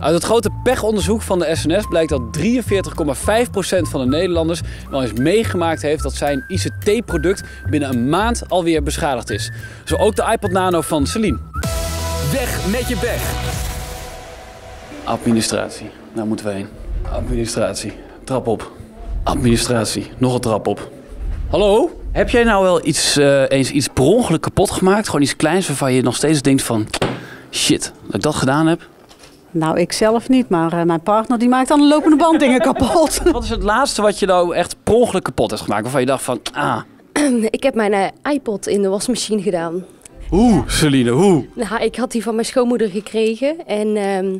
Uit het grote pechonderzoek van de SNS blijkt dat 43,5% van de Nederlanders wel eens meegemaakt heeft dat zijn ICT-product binnen een maand alweer beschadigd is. Zo ook de iPod Nano van Celine. Weg met je pech. Administratie, daar moeten we heen. Administratie, trap op. Administratie, nog een trap op. Hallo? Heb jij nou wel iets, eh, eens iets per ongeluk kapot gemaakt? Gewoon iets kleins waarvan je nog steeds denkt van... Shit, dat ik dat gedaan heb? Nou, ik zelf niet, maar eh, mijn partner die maakt aan de lopende band dingen kapot. Wat is het laatste wat je nou echt per ongeluk kapot hebt gemaakt? Waarvan je dacht van, ah, Ik heb mijn eh, iPod in de wasmachine gedaan. hoe, Celine, hoe? Nou, ik had die van mijn schoonmoeder gekregen en ehm,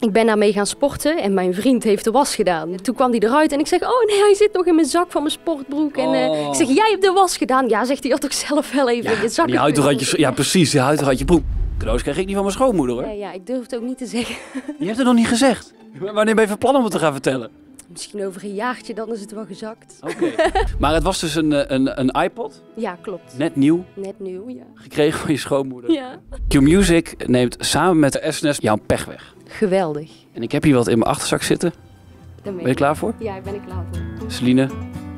ik ben daarmee gaan sporten en mijn vriend heeft de was gedaan. Toen kwam hij eruit en ik zeg, oh nee, hij zit nog in mijn zak van mijn sportbroek. En eh, Oh. ik zeg, jij hebt de was gedaan. Ja, zegt hij, had toch zelf wel even in je zak. Die huid je, ja, precies, die huid uit je broek. Cadeaus kreeg ik niet van mijn schoonmoeder hoor. Ja, ja, ik durf het ook niet te zeggen. Je hebt het nog niet gezegd. Wanneer ben je van plan om het te gaan vertellen? Misschien over een jaartje, dan is het wel gezakt. Oké. maar het was dus een, eh, een, een iPod, Ja, klopt. net nieuw, Net nieuw, ja. gekregen van je schoonmoeder. Ja. Q-Music neemt samen met de SNS jouw pech weg. Geweldig. En ik heb hier wat in mijn achterzak zitten. Daar Ben je klaar voor? Ja, ik ben er klaar voor. Celine,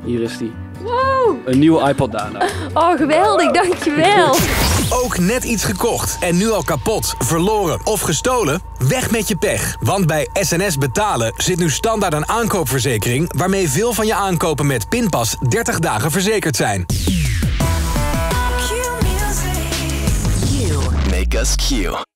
hier is die. Wow! Een nieuwe iPod Nano. Oh, geweldig, dankjewel. Ook net iets gekocht en nu al kapot, verloren of gestolen? Weg met je pech. Want bij SNS Betalen zit nu standaard een aankoopverzekering... waarmee veel van je aankopen met pinpas 30 dagen verzekerd zijn. Make us Q.